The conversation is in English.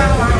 Wow.